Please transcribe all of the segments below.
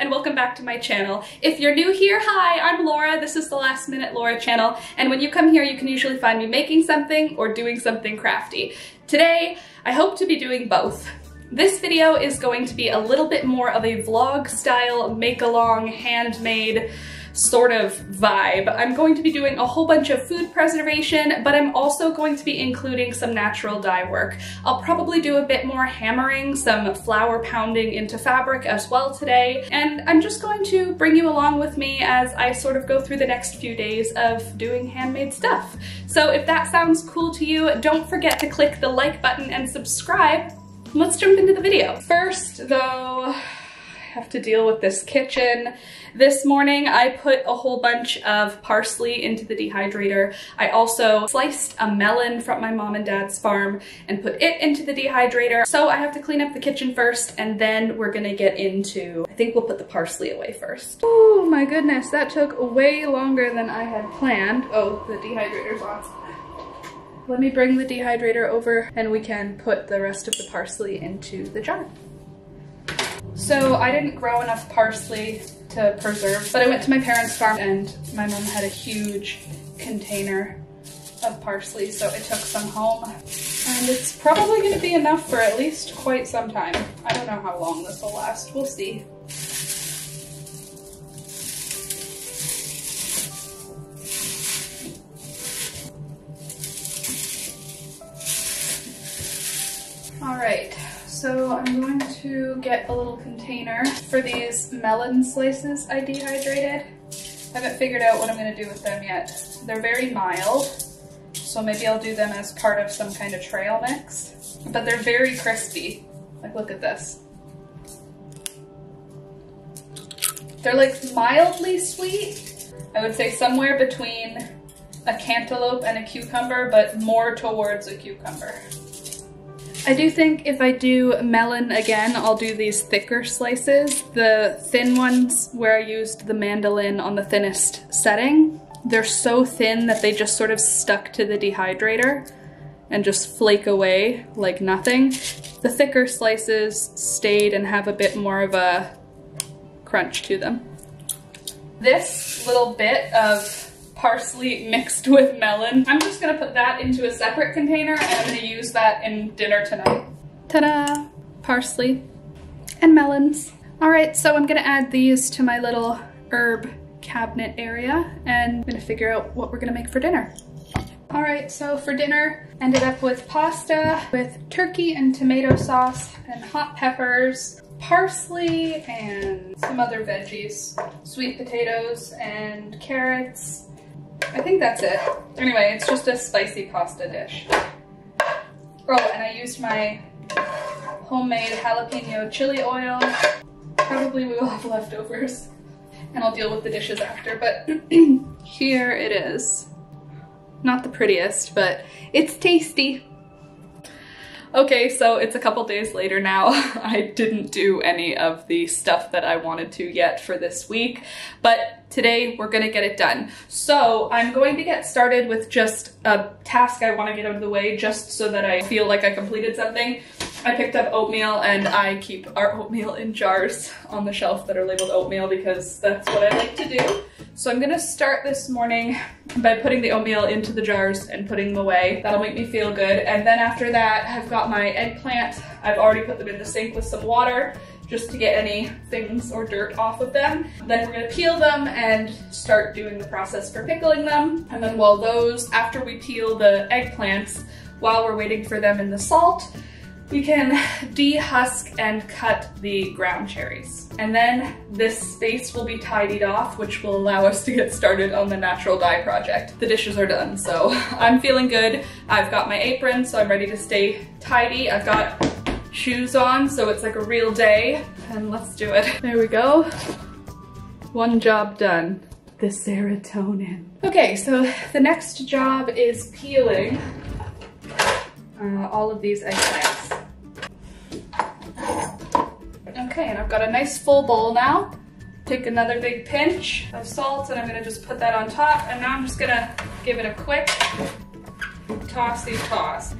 and welcome back to my channel. If you're new here, hi, I'm Laura. This is the Last Minute Laura channel, and when you come here, you can usually find me making something or doing something crafty. Today, I hope to be doing both. This video is going to be a little bit more of a vlog style, make-along, handmade, sort of vibe. I'm going to be doing a whole bunch of food preservation, but I'm also going to be including some natural dye work. I'll probably do a bit more hammering, some flower pounding into fabric as well today, and I'm just going to bring you along with me as I sort of go through the next few days of doing handmade stuff. So if that sounds cool to you, don't forget to click the like button and subscribe. Let's jump into the video. First though, have to deal with this kitchen. This morning I put a whole bunch of parsley into the dehydrator. I also sliced a melon from my mom and dad's farm and put it into the dehydrator. So I have to clean up the kitchen first and then we're gonna get into, I think we'll put the parsley away first. Oh my goodness, that took way longer than I had planned. Oh, the dehydrator's on. Let me bring the dehydrator over and we can put the rest of the parsley into the jar. So I didn't grow enough parsley to preserve, but I went to my parents' farm and my mom had a huge container of parsley, so I took some home. And it's probably gonna be enough for at least quite some time. I don't know how long this will last, we'll see. All right, so I'm going to get a little container for these melon slices I dehydrated. I haven't figured out what I'm gonna do with them yet. They're very mild, so maybe I'll do them as part of some kind of trail mix. But they're very crispy. Like, look at this. They're like mildly sweet. I would say somewhere between a cantaloupe and a cucumber, but more towards a cucumber. I do think if I do melon again, I'll do these thicker slices. The thin ones where I used the mandolin on the thinnest setting, they're so thin that they just sort of stuck to the dehydrator and just flake away like nothing. The thicker slices stayed and have a bit more of a crunch to them. This little bit of parsley mixed with melon. I'm just gonna put that into a separate container and I'm gonna use that in dinner tonight. Ta-da! Parsley and melons. All right, so I'm gonna add these to my little herb cabinet area and I'm gonna figure out what we're gonna make for dinner. All right, so for dinner, ended up with pasta with turkey and tomato sauce and hot peppers, parsley and some other veggies, sweet potatoes and carrots, I think that's it. Anyway, it's just a spicy pasta dish. Oh, and I used my homemade jalapeno chili oil. Probably we will have leftovers and I'll deal with the dishes after, but here it is. Not the prettiest, but it's tasty. Okay, so it's a couple days later now. I didn't do any of the stuff that I wanted to yet for this week, but today we're gonna get it done. So I'm going to get started with just a task I wanna get out of the way just so that I feel like I completed something. I picked up oatmeal and I keep our oatmeal in jars on the shelf that are labeled oatmeal because that's what I like to do. So I'm gonna start this morning by putting the oatmeal into the jars and putting them away. That'll make me feel good. And then after that, I've got my eggplant. I've already put them in the sink with some water just to get any things or dirt off of them. Then we're gonna peel them and start doing the process for pickling them. And then while those, after we peel the eggplants, while we're waiting for them in the salt, we can dehusk and cut the ground cherries. And then this space will be tidied off, which will allow us to get started on the natural dye project. The dishes are done, so I'm feeling good. I've got my apron, so I'm ready to stay tidy. I've got shoes on, so it's like a real day, and let's do it. There we go. One job done. The serotonin. Okay, so the next job is peeling uh, all of these eggplants. Okay, and I've got a nice full bowl now. Take another big pinch of salt and I'm gonna just put that on top and now I'm just gonna give it a quick tossy toss.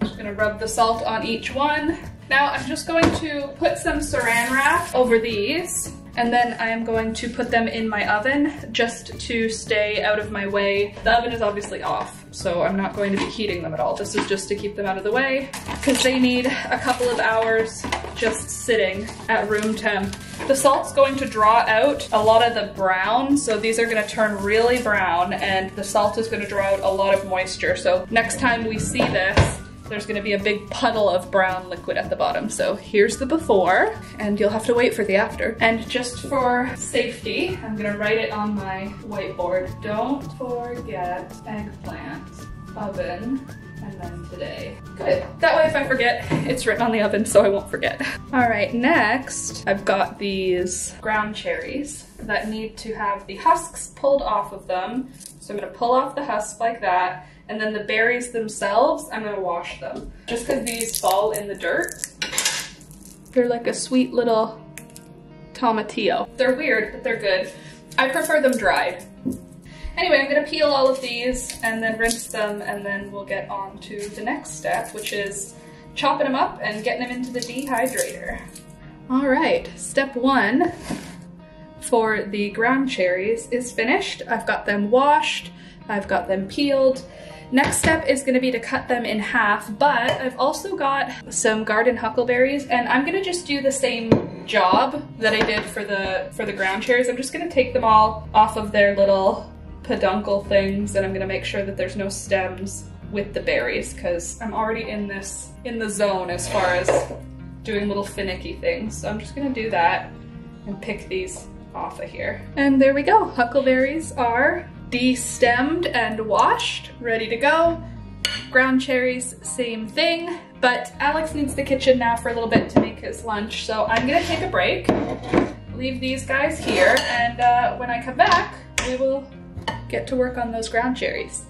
Just gonna rub the salt on each one. Now I'm just going to put some saran wrap over these And then I am going to put them in my oven just to stay out of my way. The oven is obviously off, so I'm not going to be heating them at all. This is just to keep them out of the way because they need a couple of hours just sitting at room temp. The salt's going to draw out a lot of the brown, so these are gonna turn really brown and the salt is gonna draw out a lot of moisture. So next time we see this, there's gonna be a big puddle of brown liquid at the bottom. So here's the before, and you'll have to wait for the after. And just for safety, I'm gonna write it on my whiteboard. Don't forget eggplant, oven, and then today. Good. That way if I forget, it's written on the oven so I won't forget. All right, next, I've got these ground cherries that need to have the husks pulled off of them. So I'm gonna pull off the husk like that, and then the berries themselves, I'm gonna wash them. Just because these fall in the dirt, they're like a sweet little tomatillo. They're weird, but they're good. I prefer them dried. Anyway, I'm gonna peel all of these and then rinse them and then we'll get on to the next step, which is chopping them up and getting them into the dehydrator. All right, step one for the ground cherries is finished. I've got them washed, I've got them peeled. Next step is gonna be to cut them in half, but I've also got some garden huckleberries and I'm gonna just do the same job that I did for the for the ground cherries. I'm just gonna take them all off of their little peduncle things and I'm gonna make sure that there's no stems with the berries because I'm already in this, in the zone as far as doing little finicky things. So I'm just gonna do that and pick these off of here. And there we go, huckleberries are de-stemmed and washed, ready to go. Ground cherries, same thing, but Alex needs the kitchen now for a little bit to make his lunch, so I'm gonna take a break, leave these guys here, and uh, when I come back, we will get to work on those ground cherries.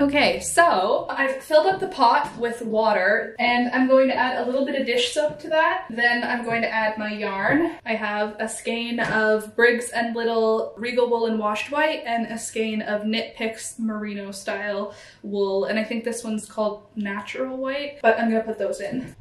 Okay, so I've filled up the pot with water and I'm going to add a little bit of dish soap to that. Then I'm going to add my yarn. I have a skein of Briggs and Little Regal Woolen Washed White and a skein of Knit Picks Merino style wool. And I think this one's called Natural White, but I'm gonna put those in.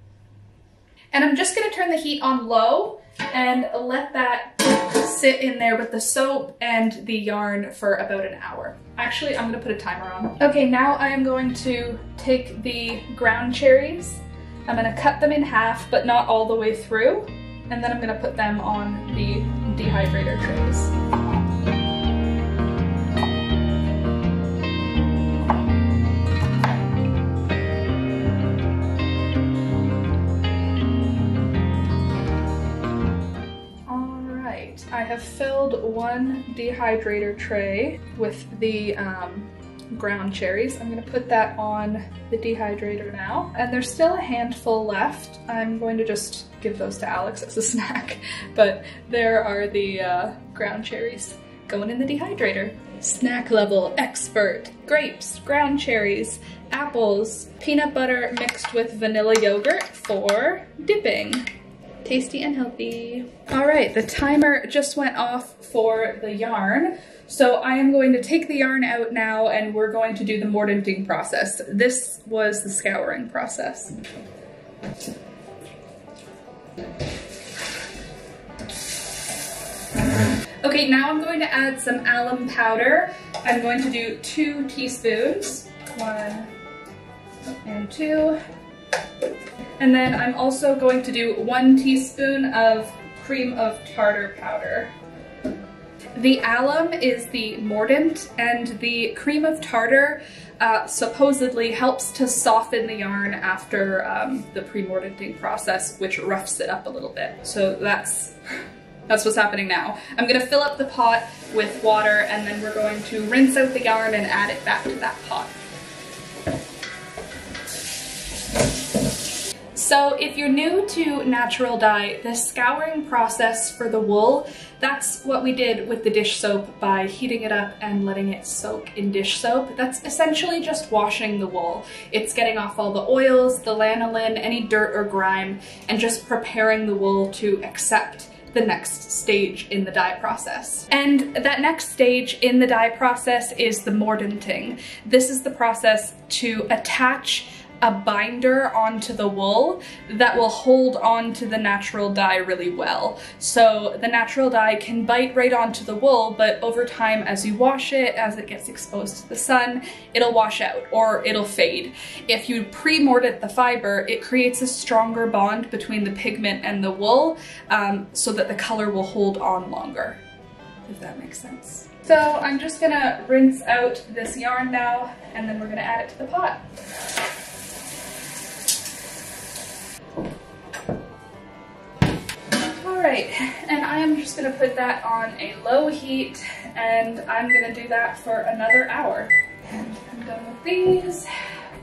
And I'm just gonna turn the heat on low and let that sit in there with the soap and the yarn for about an hour. Actually, I'm gonna put a timer on. Okay, now I am going to take the ground cherries. I'm gonna cut them in half, but not all the way through. And then I'm gonna put them on the dehydrator trays. I have filled one dehydrator tray with the um, ground cherries. I'm gonna put that on the dehydrator now. And there's still a handful left. I'm going to just give those to Alex as a snack. But there are the uh, ground cherries going in the dehydrator. Snack level expert. Grapes, ground cherries, apples, peanut butter mixed with vanilla yogurt for dipping tasty and healthy. All right, the timer just went off for the yarn. So I am going to take the yarn out now and we're going to do the mordanting process. This was the scouring process. Okay, now I'm going to add some alum powder. I'm going to do two teaspoons, one and two. And then I'm also going to do one teaspoon of cream of tartar powder. The alum is the mordant and the cream of tartar uh, supposedly helps to soften the yarn after um, the pre-mordanting process, which roughs it up a little bit. So that's, that's what's happening now. I'm gonna fill up the pot with water and then we're going to rinse out the yarn and add it back to that pot. So if you're new to natural dye, the scouring process for the wool, that's what we did with the dish soap by heating it up and letting it soak in dish soap. That's essentially just washing the wool. It's getting off all the oils, the lanolin, any dirt or grime, and just preparing the wool to accept the next stage in the dye process. And that next stage in the dye process is the mordanting. This is the process to attach a binder onto the wool that will hold on to the natural dye really well. So the natural dye can bite right onto the wool, but over time as you wash it, as it gets exposed to the sun, it'll wash out or it'll fade. If you pre-mordant the fiber, it creates a stronger bond between the pigment and the wool um, so that the color will hold on longer, if that makes sense. So I'm just gonna rinse out this yarn now and then we're gonna add it to the pot. Alright, and I am just gonna put that on a low heat and I'm gonna do that for another hour. And I'm done with these.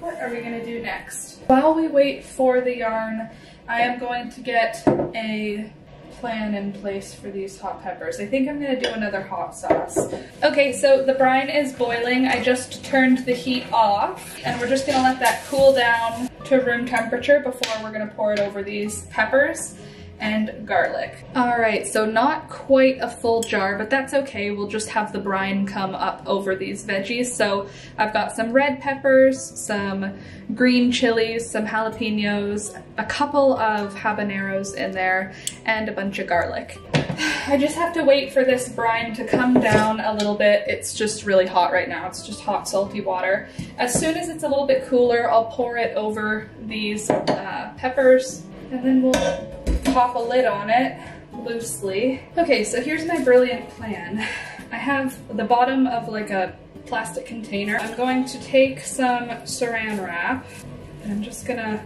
What are we gonna do next? While we wait for the yarn, I am going to get a plan in place for these hot peppers. I think I'm gonna do another hot sauce. Okay, so the brine is boiling. I just turned the heat off and we're just gonna let that cool down to room temperature before we're gonna pour it over these peppers and garlic. All right, so not quite a full jar, but that's okay. We'll just have the brine come up over these veggies. So I've got some red peppers, some green chilies, some jalapenos, a couple of habaneros in there, and a bunch of garlic. I just have to wait for this brine to come down a little bit. It's just really hot right now. It's just hot, salty water. As soon as it's a little bit cooler, I'll pour it over these uh, peppers and then we'll pop a lid on it loosely. Okay, so here's my brilliant plan. I have the bottom of like a plastic container. I'm going to take some saran wrap and I'm just gonna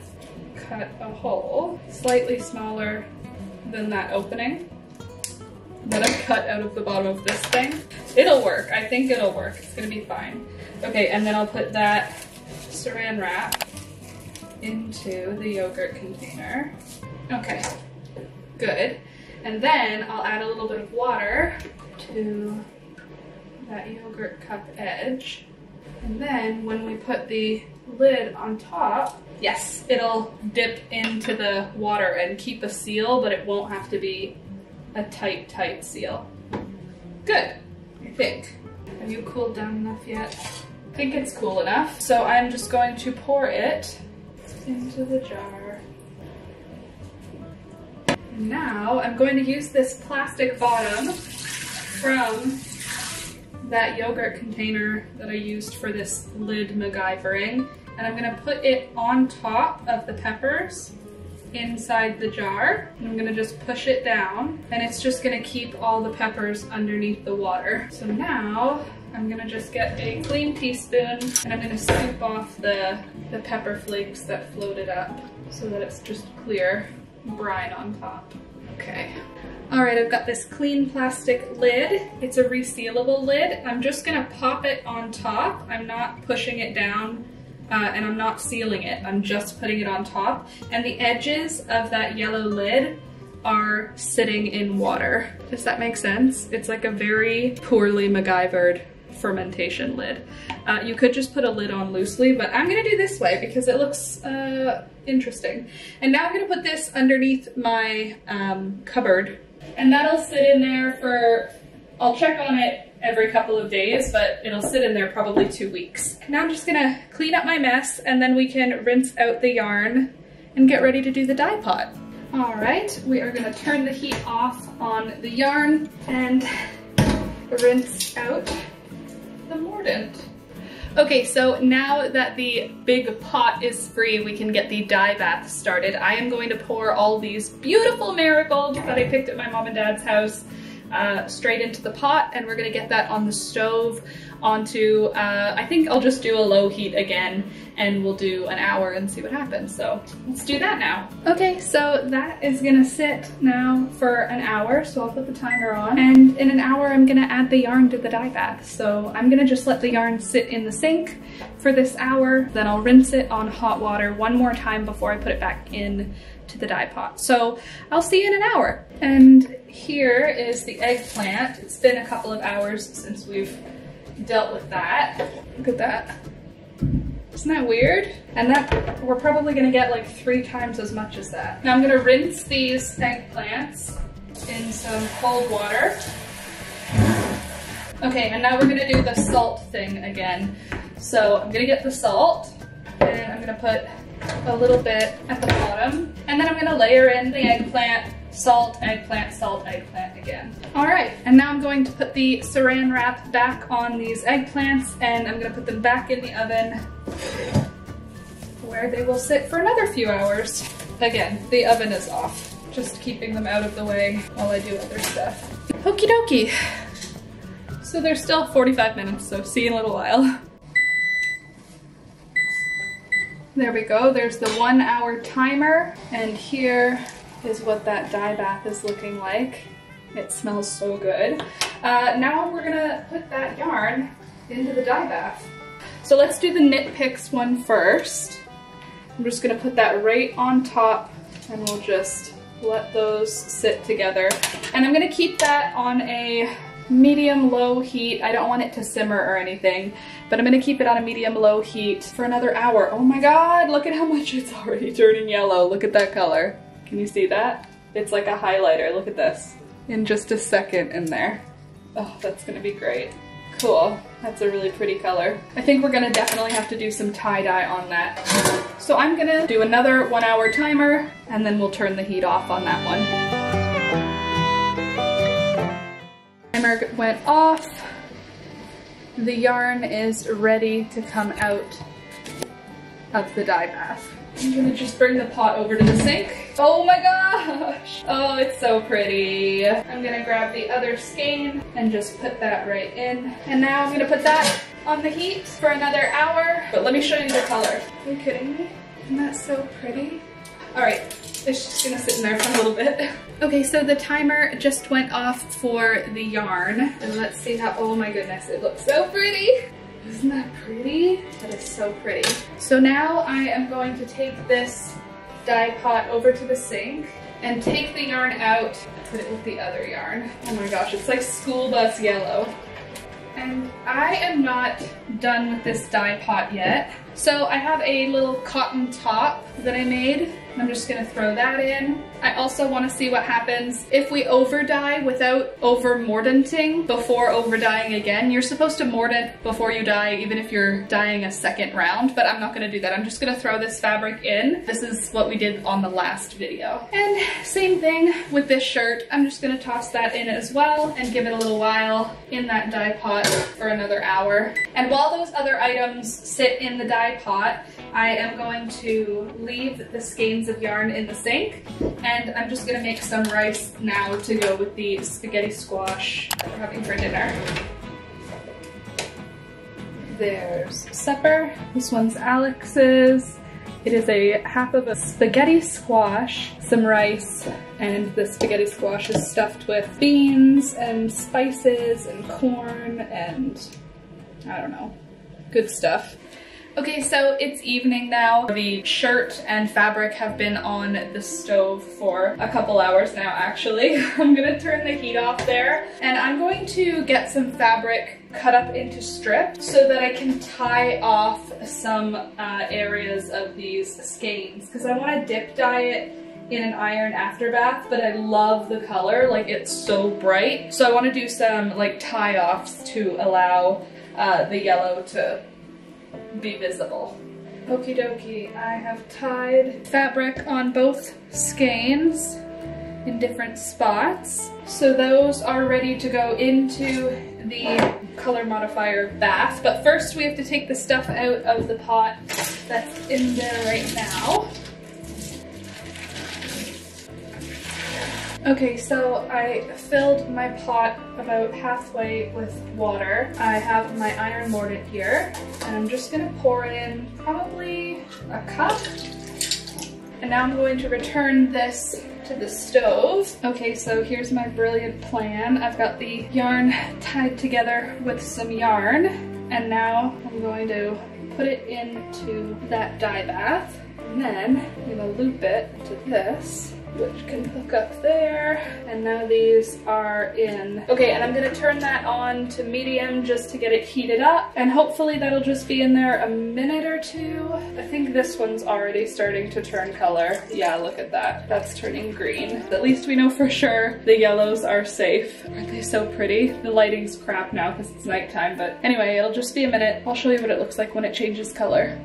cut a hole slightly smaller than that opening that I cut out of the bottom of this thing. It'll work. I think it'll work. It's gonna be fine. Okay, and then I'll put that saran wrap into the yogurt container. Okay, good. And then I'll add a little bit of water to that yogurt cup edge. And then when we put the lid on top, yes, it'll dip into the water and keep a seal, but it won't have to be a tight, tight seal. Good, I think. Have you cooled down enough yet? I think it's cool enough. So I'm just going to pour it into the jar. Now I'm going to use this plastic bottom from that yogurt container that I used for this lid MacGyvering and I'm gonna put it on top of the peppers inside the jar. And I'm gonna just push it down and it's just gonna keep all the peppers underneath the water. So now I'm gonna just get a clean teaspoon and I'm gonna scoop off the, the pepper flakes that floated up so that it's just clear brine on top. Okay. All right, I've got this clean plastic lid. It's a resealable lid. I'm just gonna pop it on top. I'm not pushing it down uh, and I'm not sealing it. I'm just putting it on top. And the edges of that yellow lid are sitting in water. Does that make sense? It's like a very poorly MacGyvered fermentation lid. Uh, you could just put a lid on loosely, but I'm gonna do this way because it looks uh, interesting. And now I'm gonna put this underneath my um, cupboard and that'll sit in there for, I'll check on it every couple of days, but it'll sit in there probably two weeks. Now I'm just gonna clean up my mess and then we can rinse out the yarn and get ready to do the dye pot. All right, we are gonna turn the heat off on the yarn and rinse out the mordant. Okay, so now that the big pot is free, we can get the dye bath started. I am going to pour all these beautiful marigolds that I picked at my mom and dad's house uh, straight into the pot and we're gonna get that on the stove onto, uh, I think I'll just do a low heat again and we'll do an hour and see what happens. So let's do that now. Okay, so that is gonna sit now for an hour. So I'll put the timer on and in an hour I'm gonna add the yarn to the dye bath. So I'm gonna just let the yarn sit in the sink for this hour. Then I'll rinse it on hot water one more time before I put it back in to the dye pot. So I'll see you in an hour. And here is the eggplant. It's been a couple of hours since we've dealt with that. Look at that. Isn't that weird? And that we're probably gonna get like three times as much as that. Now I'm gonna rinse these eggplants in some cold water. Okay, and now we're gonna do the salt thing again. So I'm gonna get the salt and I'm gonna put a little bit at the bottom. And then I'm gonna layer in the eggplant, salt, eggplant, salt, eggplant again. All right, and now I'm going to put the saran wrap back on these eggplants and I'm gonna put them back in the oven where they will sit for another few hours. Again, the oven is off, just keeping them out of the way while I do other stuff. Okie dokie. So there's still 45 minutes, so see you in a little while. There we go, there's the one hour timer, and here is what that dye bath is looking like. It smells so good. Uh, now we're gonna put that yarn into the dye bath. So let's do the Knit Picks one first. I'm just gonna put that right on top and we'll just let those sit together. And I'm gonna keep that on a medium low heat. I don't want it to simmer or anything, but I'm gonna keep it on a medium low heat for another hour. Oh my God, look at how much it's already turning yellow. Look at that color. Can you see that? It's like a highlighter, look at this. In just a second in there. Oh, that's gonna be great. Cool, that's a really pretty color. I think we're gonna definitely have to do some tie-dye on that. So I'm gonna do another one hour timer and then we'll turn the heat off on that one. Timer went off. The yarn is ready to come out of the dye bath. I'm gonna just bring the pot over to the sink. Oh my gosh! Oh, it's so pretty. I'm gonna grab the other skein and just put that right in. And now I'm gonna put that on the heat for another hour. But let me show you the color. Are you kidding me? Isn't that so pretty? All right, it's just gonna sit in there for a little bit. Okay, so the timer just went off for the yarn. And let's see how, oh my goodness, it looks so pretty. Isn't that pretty? That is so pretty. So now I am going to take this dye pot over to the sink and take the yarn out, put it with the other yarn. Oh my gosh, it's like school bus yellow. And I am not done with this dye pot yet. So I have a little cotton top that I made. I'm just gonna throw that in. I also wanna see what happens if we over dye without over mordanting before over dyeing again. You're supposed to mordant before you dye even if you're dyeing a second round, but I'm not gonna do that. I'm just gonna throw this fabric in. This is what we did on the last video. And same thing with this shirt. I'm just gonna toss that in as well and give it a little while in that dye pot for another hour. And while those other items sit in the dye pot, I am going to leave the skeins of yarn in the sink and I'm just gonna make some rice now to go with the spaghetti squash that we're having for dinner. There's supper. This one's Alex's. It is a half of a spaghetti squash, some rice, and the spaghetti squash is stuffed with beans and spices and corn and I don't know, good stuff. Okay, so it's evening now. The shirt and fabric have been on the stove for a couple hours now, actually. I'm gonna turn the heat off there, and I'm going to get some fabric cut up into strips so that I can tie off some uh, areas of these skeins, because I wanna dip dye it in an iron afterbath, but I love the color, like it's so bright. So I wanna do some like tie-offs to allow uh, the yellow to be visible. Okie dokie, I have tied fabric on both skeins in different spots. So those are ready to go into the color modifier bath. But first we have to take the stuff out of the pot that's in there right now. Okay, so I filled my pot about halfway with water. I have my iron mordant here, and I'm just gonna pour in probably a cup. And now I'm going to return this to the stove. Okay, so here's my brilliant plan. I've got the yarn tied together with some yarn, and now I'm going to put it into that dye bath, and then I'm gonna loop it to this which can hook up there. And now these are in. Okay, and I'm gonna turn that on to medium just to get it heated up. And hopefully that'll just be in there a minute or two. I think this one's already starting to turn color. Yeah, look at that. That's turning green. At least we know for sure the yellows are safe. Aren't they so pretty? The lighting's crap now because it's nighttime, but anyway, it'll just be a minute. I'll show you what it looks like when it changes color.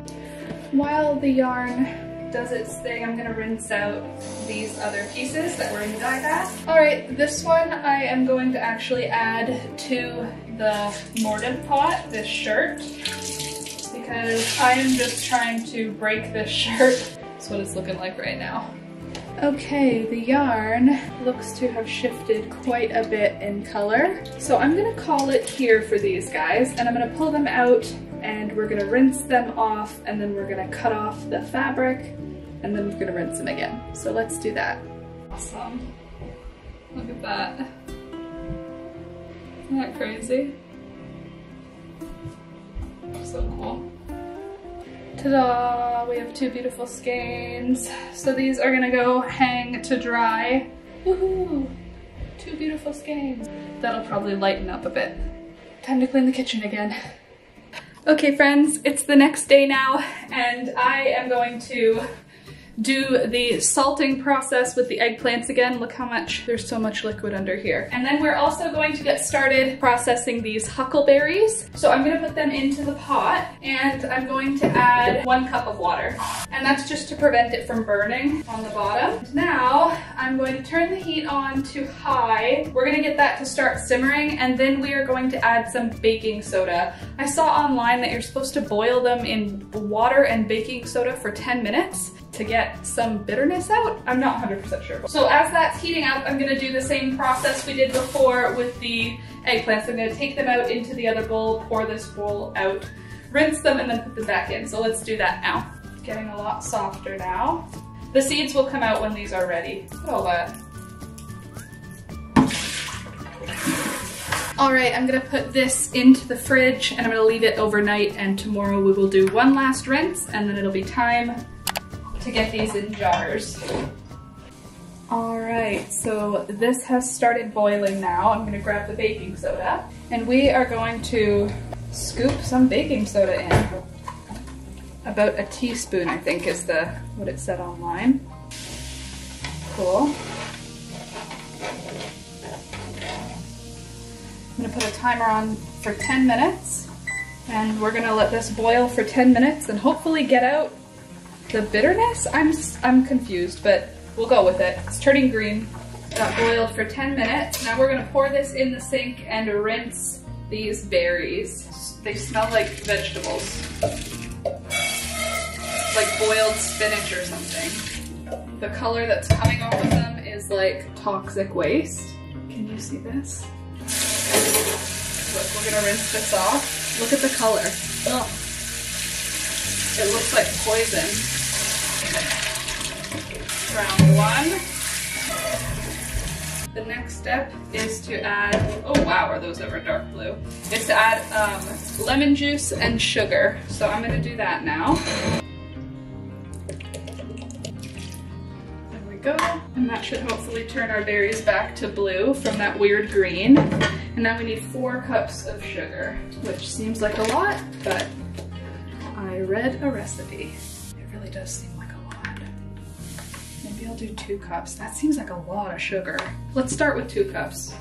while the yarn does its thing, I'm gonna rinse out these other pieces that were in the dye bath. All right, this one I am going to actually add to the Mordant pot, this shirt, because I am just trying to break this shirt. That's what it's looking like right now. Okay, the yarn looks to have shifted quite a bit in color. So I'm gonna call it here for these guys and I'm gonna pull them out and we're gonna rinse them off and then we're gonna cut off the fabric and then we're gonna rinse them again. So let's do that. Awesome. Look at that. Isn't that crazy? So cool. Ta-da! We have two beautiful skeins. So these are gonna go hang to dry. Woohoo! Two beautiful skeins. That'll probably lighten up a bit. Time to clean the kitchen again. Okay friends, it's the next day now and I am going to do the salting process with the eggplants again. Look how much, there's so much liquid under here. And then we're also going to get started processing these huckleberries. So I'm gonna put them into the pot and I'm going to add one cup of water. And that's just to prevent it from burning on the bottom. Now I'm going to turn the heat on to high. We're gonna get that to start simmering and then we are going to add some baking soda. I saw online that you're supposed to boil them in water and baking soda for 10 minutes to get some bitterness out. I'm not 100% sure. So as that's heating up, I'm gonna do the same process we did before with the eggplants. I'm gonna take them out into the other bowl, pour this bowl out, rinse them, and then put them back in. So let's do that now. Getting a lot softer now. The seeds will come out when these are ready. all that. All right, I'm gonna put this into the fridge and I'm gonna leave it overnight and tomorrow we will do one last rinse and then it'll be time to get these in jars. All right, so this has started boiling now. I'm gonna grab the baking soda and we are going to scoop some baking soda in. About a teaspoon, I think is the what it said online. Cool. I'm gonna put a timer on for 10 minutes and we're gonna let this boil for 10 minutes and hopefully get out the bitterness? I'm I'm confused, but we'll go with it. It's turning green. Got boiled for 10 minutes. Now we're gonna pour this in the sink and rinse these berries. They smell like vegetables. Like boiled spinach or something. The color that's coming off of them is like toxic waste. Can you see this? Look, we're gonna rinse this off. Look at the color. Ugh. It looks like poison round one. The next step is to add, oh wow, are those ever dark blue? Is to add um, lemon juice and sugar. So I'm gonna do that now. There we go. And that should hopefully turn our berries back to blue from that weird green. And now we need four cups of sugar, which seems like a lot, but I read a recipe. It really does seem I'll do two cups. That seems like a lot of sugar. Let's start with two cups.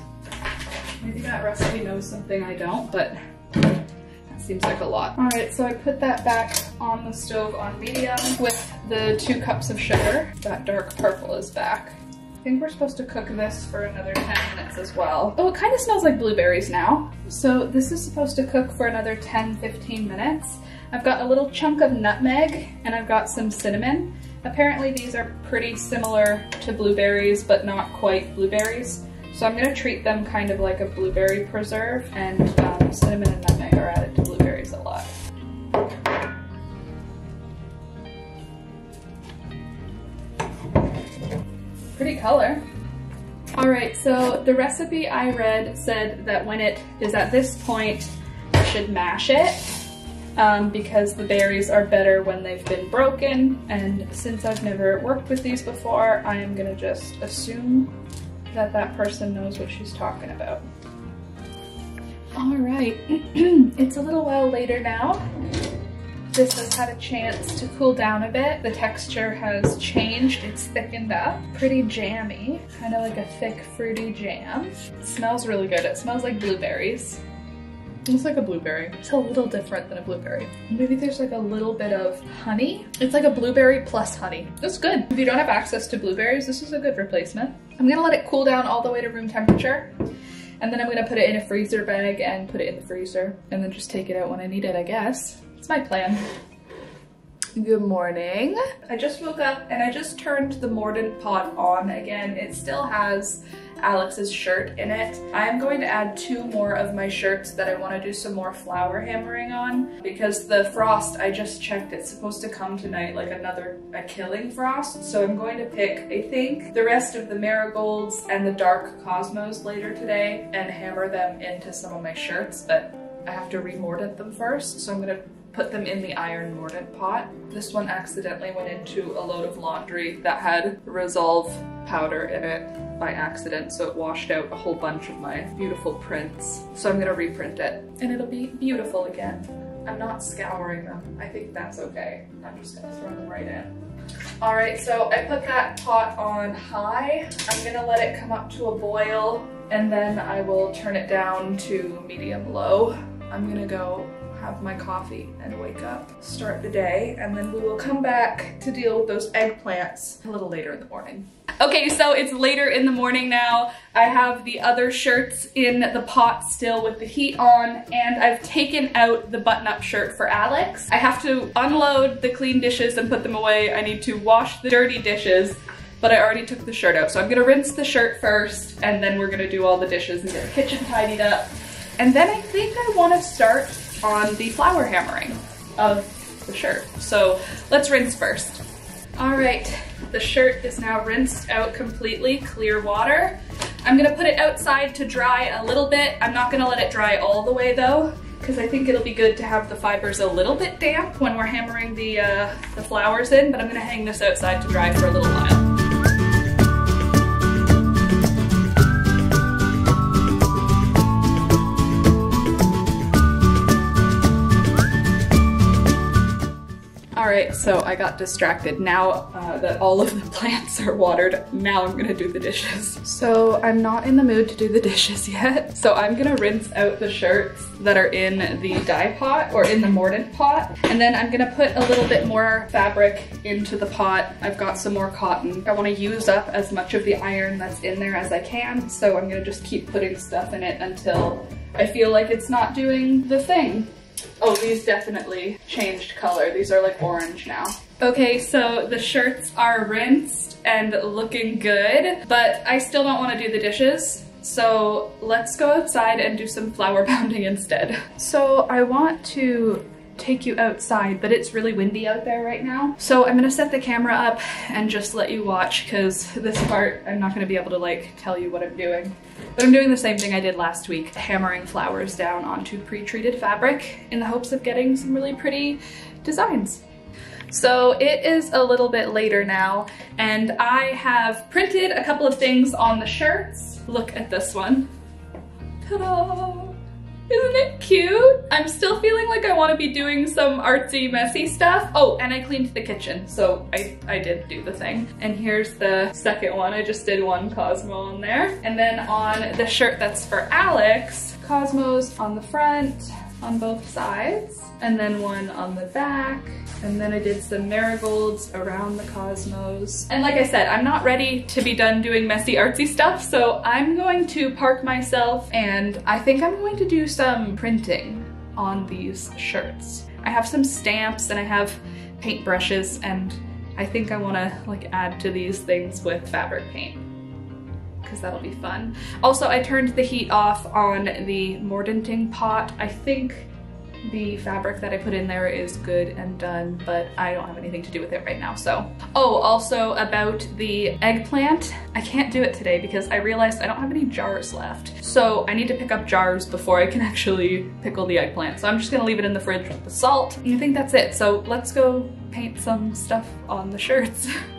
Maybe that recipe knows something I don't, but that seems like a lot. All right, so I put that back on the stove on medium with the two cups of sugar. That dark purple is back. I think we're supposed to cook this for another 10 minutes as well. Oh, it kind of smells like blueberries now. So this is supposed to cook for another 10, 15 minutes. I've got a little chunk of nutmeg and I've got some cinnamon. Apparently these are pretty similar to blueberries, but not quite blueberries. So I'm gonna treat them kind of like a blueberry preserve and um, cinnamon and nutmeg are added to blueberries a lot. Pretty color. All right, so the recipe I read said that when it is at this point, I should mash it um, because the berries are better when they've been broken. And since I've never worked with these before, I am gonna just assume that that person knows what she's talking about. All right, it's a little while later now. This has had a chance to cool down a bit. The texture has changed, it's thickened up. Pretty jammy, kind of like a thick fruity jam. It smells really good. It smells like blueberries. It's like a blueberry. It's a little different than a blueberry. Maybe there's like a little bit of honey. It's like a blueberry plus honey. It's good. If you don't have access to blueberries, this is a good replacement. I'm gonna let it cool down all the way to room temperature. And then I'm gonna put it in a freezer bag and put it in the freezer and then just take it out when I need it, I guess. It's my plan. Good morning. I just woke up and I just turned the Mordant pot on again. It still has Alex's shirt in it. I'm going to add two more of my shirts that I want to do some more flower hammering on because the frost, I just checked, it's supposed to come tonight like another, a killing frost. So I'm going to pick, I think, the rest of the marigolds and the dark cosmos later today and hammer them into some of my shirts, but I have to remordant them first. So I'm gonna put them in the iron mordant pot. This one accidentally went into a load of laundry that had Resolve powder in it by accident, so it washed out a whole bunch of my beautiful prints. So I'm gonna reprint it, and it'll be beautiful again. I'm not scouring them. I think that's okay. I'm just gonna throw them right in. All right, so I put that pot on high. I'm gonna let it come up to a boil, and then I will turn it down to medium low. I'm gonna go have my coffee and wake up, start the day, and then we will come back to deal with those eggplants a little later in the morning. Okay, so it's later in the morning now. I have the other shirts in the pot still with the heat on, and I've taken out the button-up shirt for Alex. I have to unload the clean dishes and put them away. I need to wash the dirty dishes, but I already took the shirt out. So I'm gonna rinse the shirt first, and then we're gonna do all the dishes and get the kitchen tidied up. And then I think I wanna start on the flower hammering of the shirt. So let's rinse first. All right, the shirt is now rinsed out completely, clear water. I'm gonna put it outside to dry a little bit. I'm not gonna let it dry all the way though, because I think it'll be good to have the fibers a little bit damp when we're hammering the, uh, the flowers in, but I'm gonna hang this outside to dry for a little while. Right, so I got distracted. Now uh, that all of the plants are watered, now I'm gonna do the dishes. So I'm not in the mood to do the dishes yet. So I'm gonna rinse out the shirts that are in the dye pot or in the mordant pot. And then I'm gonna put a little bit more fabric into the pot. I've got some more cotton. I wanna use up as much of the iron that's in there as I can. So I'm gonna just keep putting stuff in it until I feel like it's not doing the thing. Oh, these definitely changed color. These are like orange now. Okay, so the shirts are rinsed and looking good, but I still don't want to do the dishes. So let's go outside and do some flower pounding instead. So I want to take you outside, but it's really windy out there right now. So I'm gonna set the camera up and just let you watch because this part, I'm not gonna be able to like tell you what I'm doing. But I'm doing the same thing I did last week, hammering flowers down onto pre-treated fabric in the hopes of getting some really pretty designs. So it is a little bit later now, and I have printed a couple of things on the shirts. Look at this one. Ta-da! Isn't it cute? I'm still feeling like I want to be doing some artsy, messy stuff. Oh, and I cleaned the kitchen, so I, I did do the thing. And here's the second one. I just did one Cosmo on there. And then on the shirt that's for Alex, Cosmos on the front, on both sides, and then one on the back, and then I did some marigolds around the cosmos. And like I said, I'm not ready to be done doing messy artsy stuff, so I'm going to park myself and I think I'm going to do some printing on these shirts. I have some stamps and I have paint brushes and I think I wanna like add to these things with fabric paint because that'll be fun. Also, I turned the heat off on the mordanting pot. I think the fabric that I put in there is good and done, but I don't have anything to do with it right now, so. Oh, also about the eggplant, I can't do it today because I realized I don't have any jars left. So I need to pick up jars before I can actually pickle the eggplant. So I'm just gonna leave it in the fridge with the salt. And I think that's it. So let's go paint some stuff on the shirts.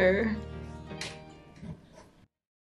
Thunder.